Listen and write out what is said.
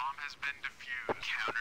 Bomb has been defused. Counter